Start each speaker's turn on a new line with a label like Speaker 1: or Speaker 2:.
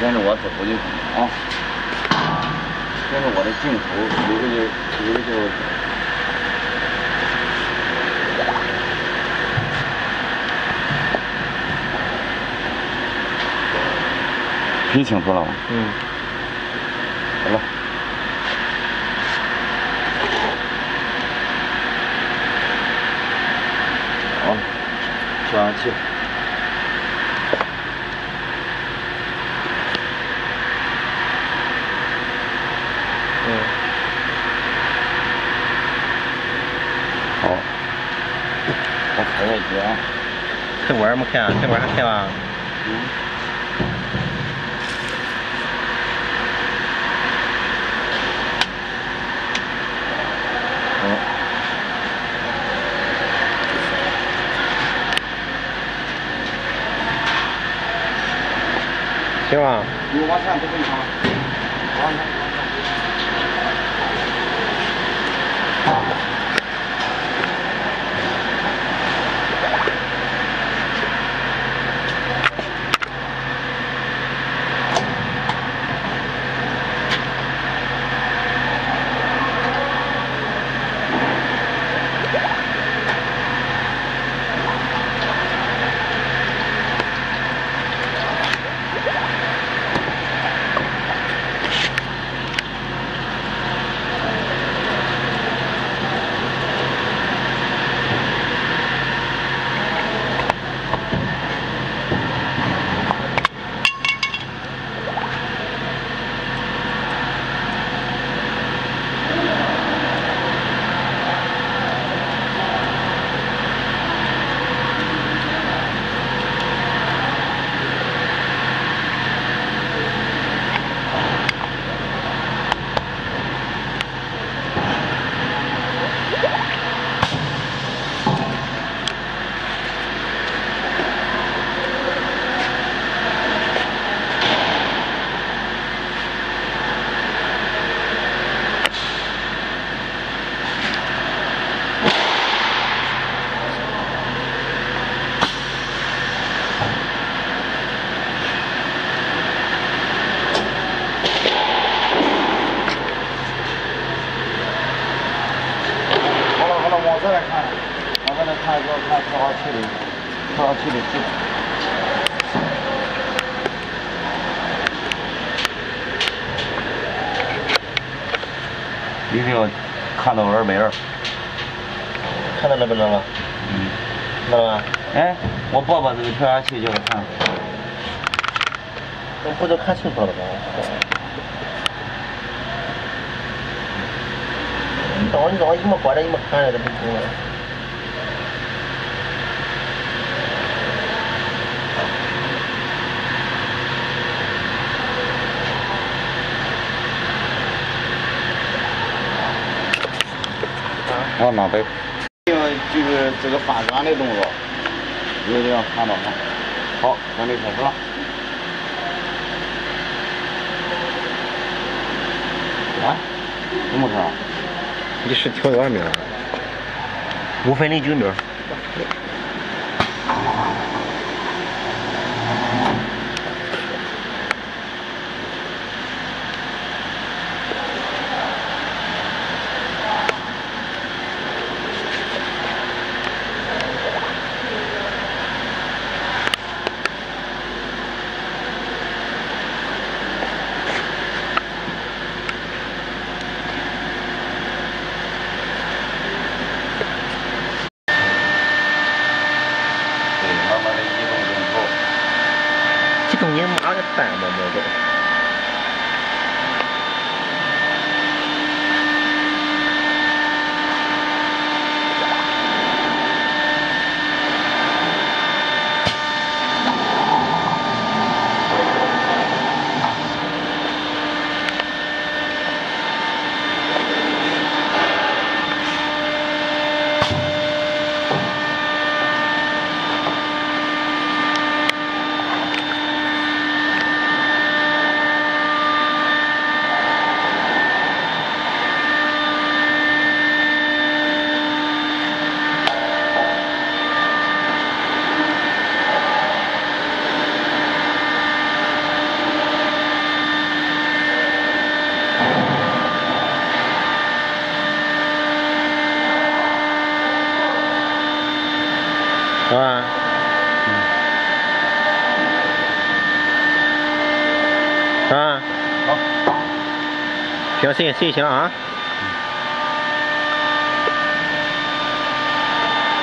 Speaker 1: 跟着我走就行啊，跟着我的镜头，有个就有个就。听清楚了吗？
Speaker 2: 嗯。
Speaker 1: 好了。好，调上气。好。我开下机啊。
Speaker 2: 开关没开啊？开关还开吗？
Speaker 1: 嗯。
Speaker 2: 行吧？
Speaker 1: 你往前不正常，往前。一定要看到耳没耳。
Speaker 2: 看到那边了吗？
Speaker 1: 嗯。
Speaker 2: 看到了？
Speaker 1: 哎，我爸爸这个调压器叫他看。
Speaker 2: 我不就看清楚了吗？你等会你等会你没关着你没看着这不行了。
Speaker 1: 好，拿对。这个就是这个翻转的动作，一定要看到啊。好，准备开始了。啊？怎么看？
Speaker 2: 你是调多少米？五分零九秒。你妈个蛋嘛，那个。吧？啊。
Speaker 1: 好。
Speaker 2: 行，谢谢谢谢行了啊。